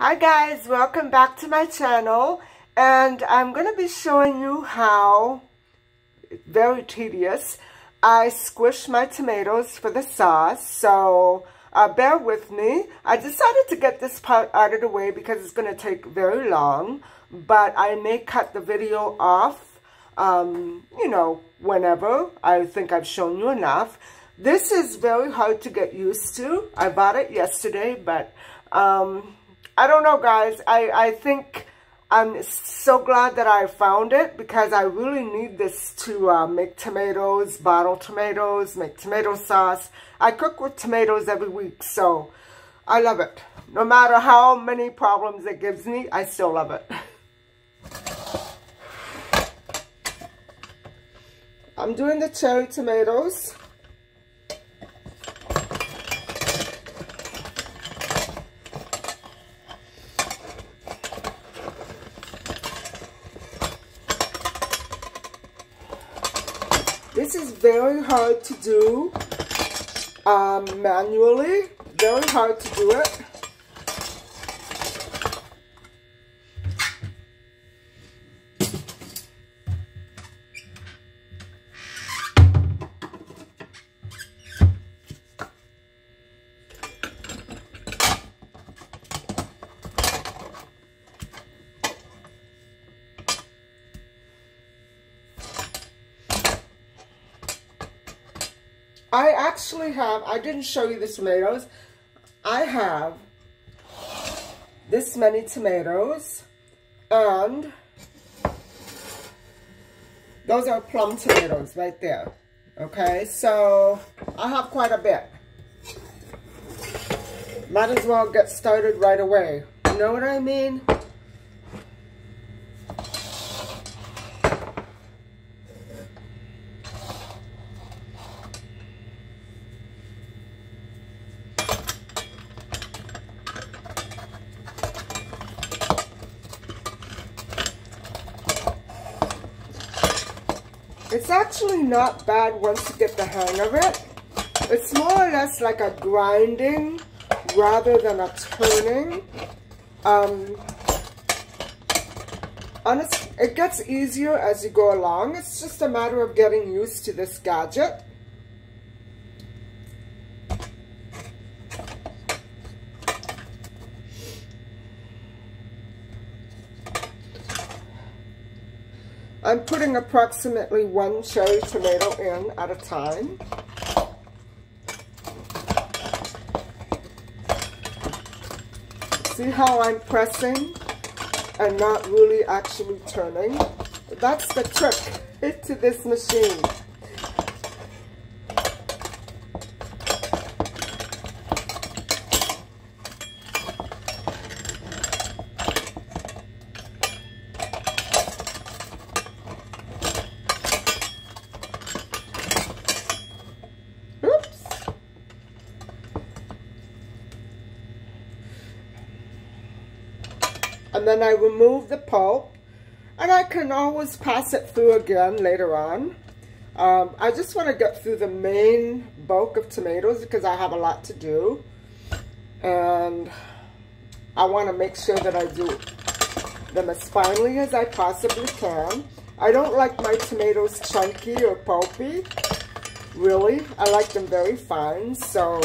Hi guys, welcome back to my channel and I'm going to be showing you how, very tedious, I squish my tomatoes for the sauce. So uh, bear with me. I decided to get this part out of the way because it's going to take very long, but I may cut the video off, um, you know, whenever. I think I've shown you enough. This is very hard to get used to. I bought it yesterday, but um, I don't know, guys. I, I think I'm so glad that I found it because I really need this to uh, make tomatoes, bottle tomatoes, make tomato sauce. I cook with tomatoes every week, so I love it. No matter how many problems it gives me, I still love it. I'm doing the cherry tomatoes. This is very hard to do um, manually. Very hard to do it. I actually have, I didn't show you the tomatoes. I have this many tomatoes and those are plum tomatoes right there. Okay, so I have quite a bit. Might as well get started right away. You know what I mean? It's actually not bad once you get the hang of it. It's more or less like a grinding rather than a turning. Um, honest, it gets easier as you go along. It's just a matter of getting used to this gadget. I'm putting approximately one cherry tomato in at a time. See how I'm pressing and not really actually turning? That's the trick to this machine. And then I remove the pulp and I can always pass it through again later on. Um, I just want to get through the main bulk of tomatoes because I have a lot to do and I want to make sure that I do them as finely as I possibly can. I don't like my tomatoes chunky or pulpy, really. I like them very fine, so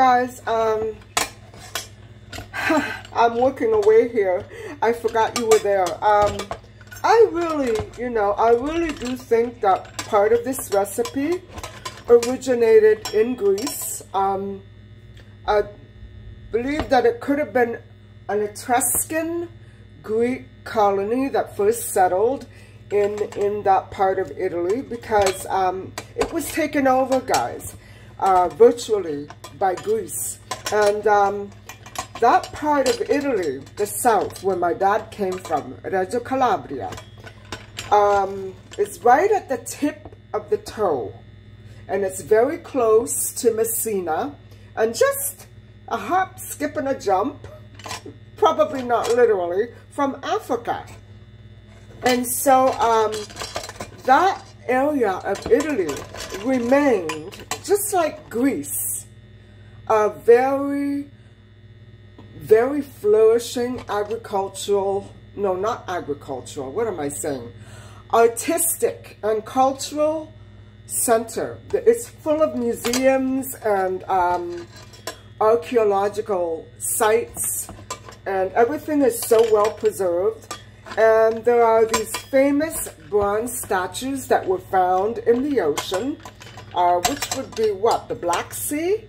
guys, um, I'm working away here. I forgot you were there. Um, I really, you know, I really do think that part of this recipe originated in Greece. Um, I believe that it could have been an Etruscan Greek colony that first settled in, in that part of Italy because um, it was taken over, guys, uh, virtually by Greece. And um, that part of Italy, the south, where my dad came from, Reggio Calabria, um, is right at the tip of the toe. And it's very close to Messina. And just a hop, skip, and a jump, probably not literally, from Africa. And so um, that area of Italy remained, just like Greece, a very very flourishing agricultural, no, not agricultural, what am I saying? Artistic and cultural center. It's full of museums and um, archaeological sites and everything is so well preserved. And there are these famous bronze statues that were found in the ocean, uh, which would be what, the Black Sea?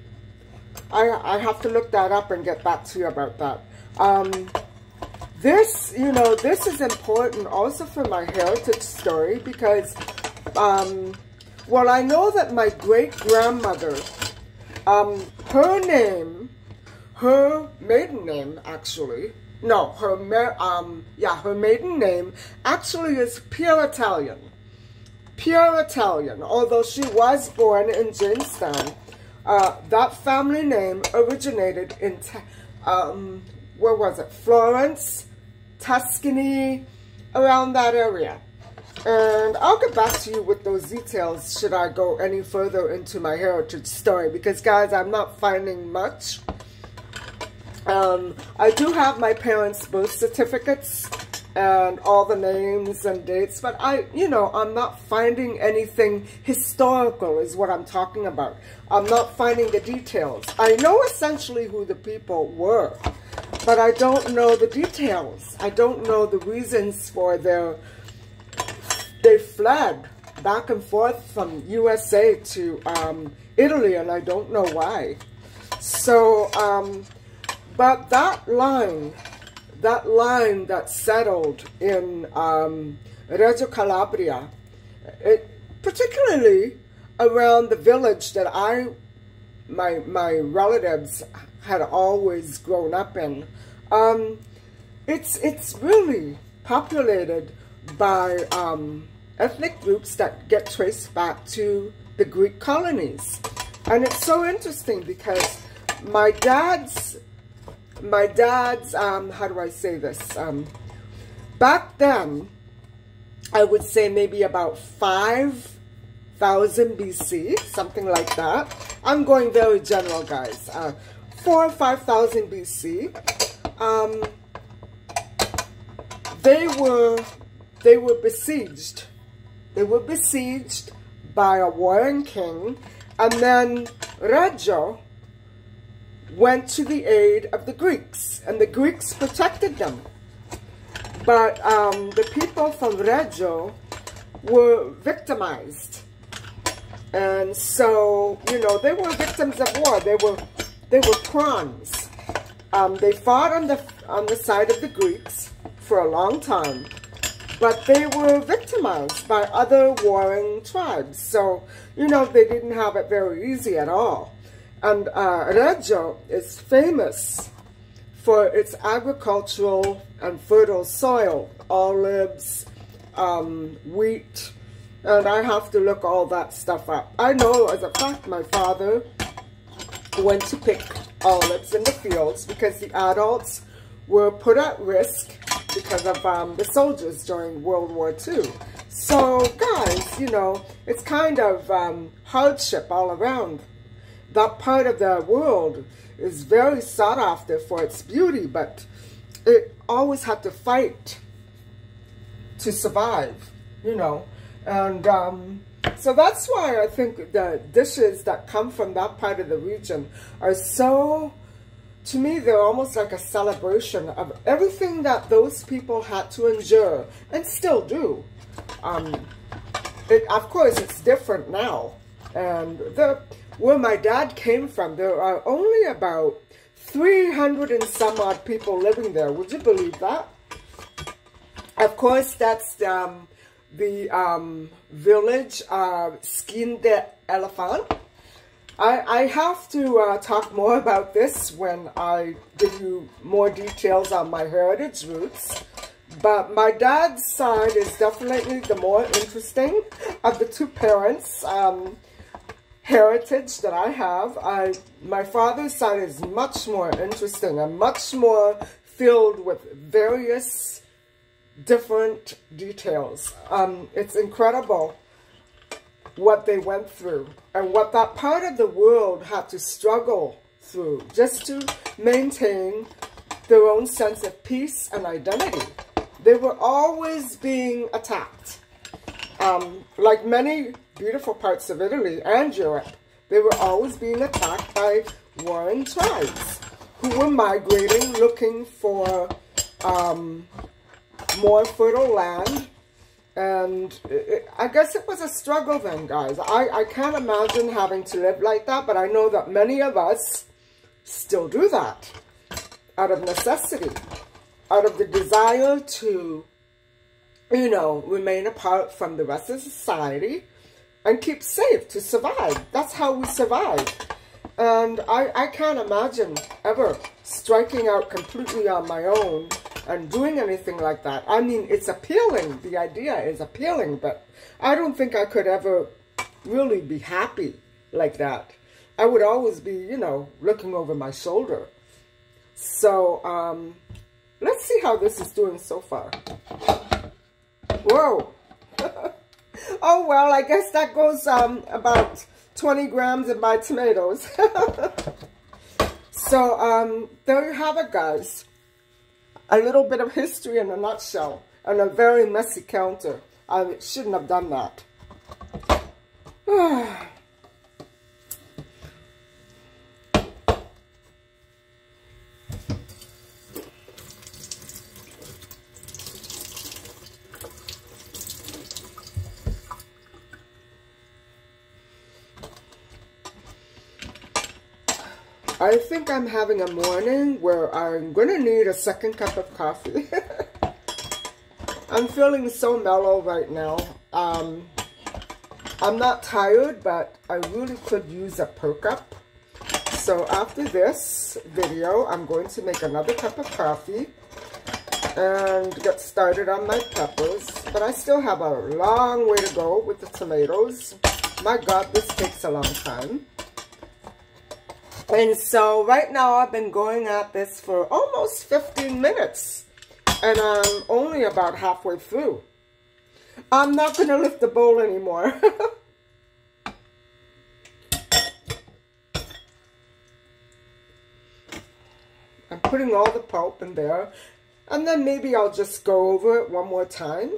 I, I have to look that up and get back to you about that. Um, this, you know, this is important also for my heritage story because, um, well, I know that my great-grandmother, um, her name, her maiden name, actually, no, her, um, yeah, her maiden name actually is pure Italian. Pure Italian, although she was born in Jamestown. Uh, that family name originated in, um, where was it? Florence, Tuscany, around that area. And I'll get back to you with those details should I go any further into my heritage story. Because, guys, I'm not finding much. Um, I do have my parents' birth certificates and all the names and dates, but I, you know, I'm not finding anything historical is what I'm talking about. I'm not finding the details. I know essentially who the people were, but I don't know the details. I don't know the reasons for their, they fled back and forth from USA to um, Italy, and I don't know why. So, um, but that line that line that settled in um, Reggio Calabria, it, particularly around the village that I, my, my relatives had always grown up in, um, it's, it's really populated by um, ethnic groups that get traced back to the Greek colonies. And it's so interesting because my dad's my dad's, um, how do I say this? Um, back then, I would say maybe about 5,000 BC, something like that. I'm going very general, guys. Uh, 4 or 5,000 BC. Um, they were, they were besieged. They were besieged by a warring king. And then Reggio, went to the aid of the Greeks, and the Greeks protected them. But um, the people from Reggio were victimized. And so, you know, they were victims of war. They were, they were pawns. Um, they fought on the, on the side of the Greeks for a long time, but they were victimized by other warring tribes. So, you know, they didn't have it very easy at all. And uh, Reggio is famous for its agricultural and fertile soil, olives, um, wheat, and I have to look all that stuff up. I know, as a fact, my father went to pick olives in the fields because the adults were put at risk because of um, the soldiers during World War II. So, guys, you know, it's kind of um, hardship all around that part of the world is very sought after for its beauty, but it always had to fight to survive, you know. And um, So that's why I think the dishes that come from that part of the region are so, to me, they're almost like a celebration of everything that those people had to endure and still do. Um, it, of course, it's different now. And the where my dad came from, there are only about 300 and some odd people living there. Would you believe that? Of course, that's um, the um, village uh, Skin de Elephant. I, I have to uh, talk more about this when I give you more details on my heritage roots. But my dad's side is definitely the more interesting of the two parents' um, heritage that I have. I, my father's side is much more interesting and much more filled with various different details. Um, it's incredible what they went through and what that part of the world had to struggle through just to maintain their own sense of peace and identity. They were always being attacked. Um, like many beautiful parts of Italy and Europe, they were always being attacked by warring tribes who were migrating looking for um, more fertile land. And it, I guess it was a struggle then, guys. I, I can't imagine having to live like that, but I know that many of us still do that out of necessity, out of the desire to, you know, remain apart from the rest of society and keep safe to survive. That's how we survive. And I, I can't imagine ever striking out completely on my own and doing anything like that. I mean, it's appealing. The idea is appealing, but I don't think I could ever really be happy like that. I would always be, you know, looking over my shoulder. So, um, let's see how this is doing so far. Whoa. Oh, well, I guess that goes um, about 20 grams of my tomatoes. so, um, there you have it, guys a little bit of history in a nutshell and a very messy counter. I shouldn't have done that. I think I'm having a morning where I'm going to need a second cup of coffee. I'm feeling so mellow right now. Um, I'm not tired, but I really could use a perk up. So after this video, I'm going to make another cup of coffee and get started on my peppers. But I still have a long way to go with the tomatoes. My God, this takes a long time. And so right now I've been going at this for almost 15 minutes. And I'm only about halfway through. I'm not going to lift the bowl anymore. I'm putting all the pulp in there. And then maybe I'll just go over it one more time.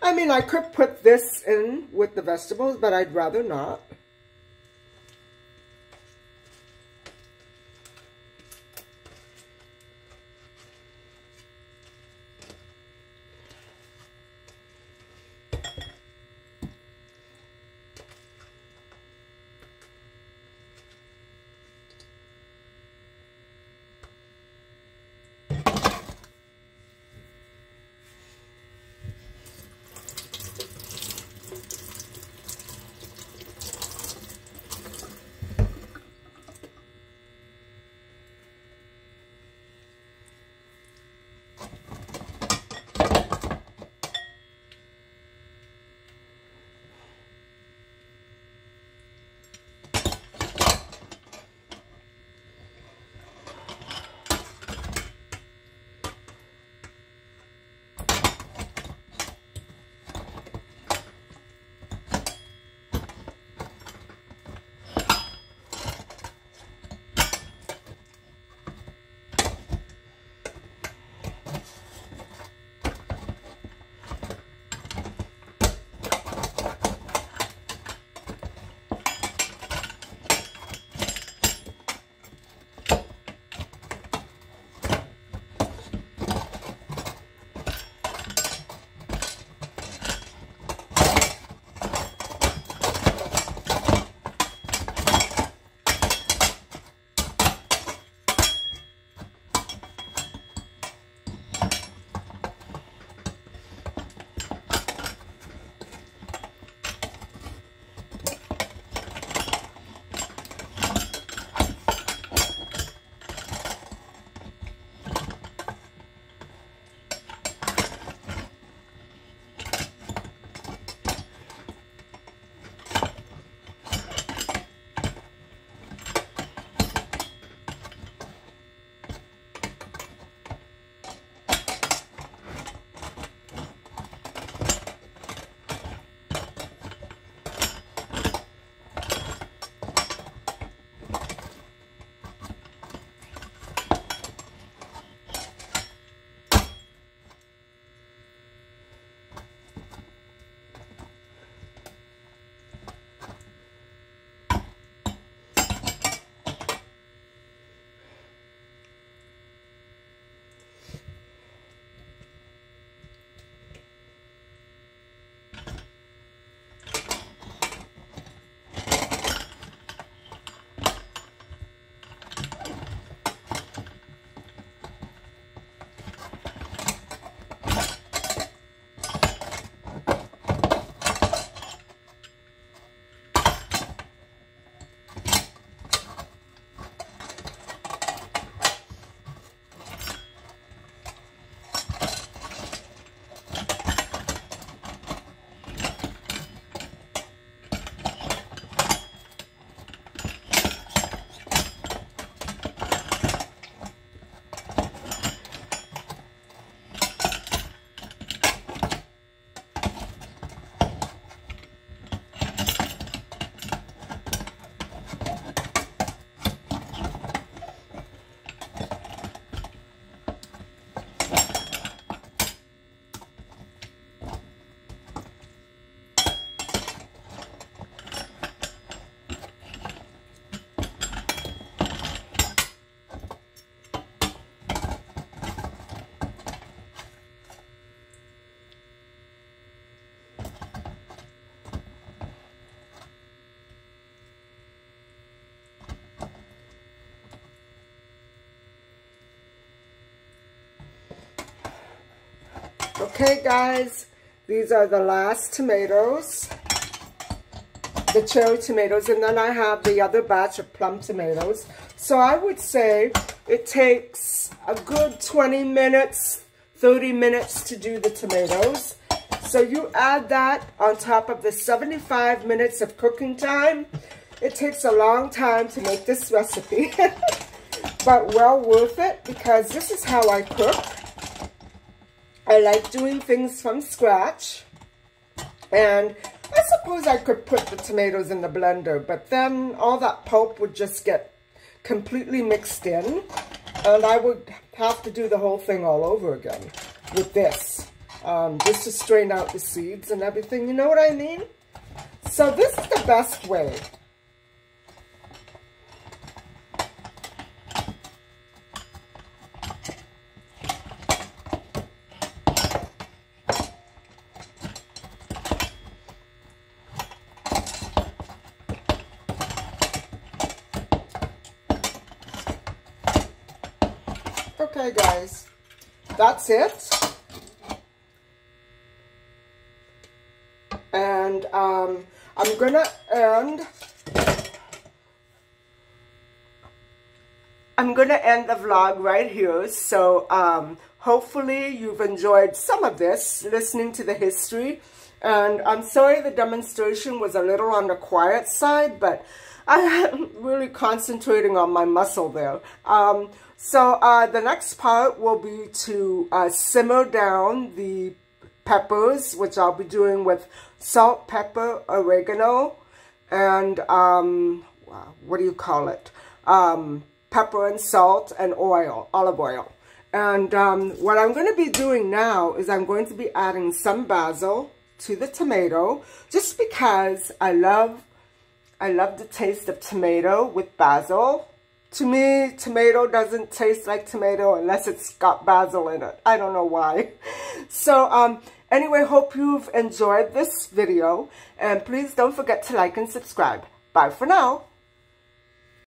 I mean, I could put this in with the vegetables, but I'd rather not. Okay, guys, these are the last tomatoes, the cherry tomatoes, and then I have the other batch of plum tomatoes. So I would say it takes a good 20 minutes, 30 minutes to do the tomatoes. So you add that on top of the 75 minutes of cooking time. It takes a long time to make this recipe, but well worth it because this is how I cook. I like doing things from scratch. And I suppose I could put the tomatoes in the blender, but then all that pulp would just get completely mixed in. And I would have to do the whole thing all over again with this. Um, just to strain out the seeds and everything. You know what I mean? So this is the best way. Okay, guys, that's it. And um, I'm to end, I'm to end the vlog right here. So um, hopefully you've enjoyed some of this, listening to the history. And I'm sorry the demonstration was a little on the quiet side, but I'm really concentrating on my muscle there. Um, so uh, the next part will be to uh, simmer down the peppers, which I'll be doing with salt, pepper, oregano, and um, what do you call it? Um, pepper and salt and oil, olive oil. And um, what I'm going to be doing now is I'm going to be adding some basil to the tomato just because I love I love the taste of tomato with basil to me, tomato doesn't taste like tomato unless it's got basil in it. I don't know why. So, um, anyway, hope you've enjoyed this video. And please don't forget to like and subscribe. Bye for now.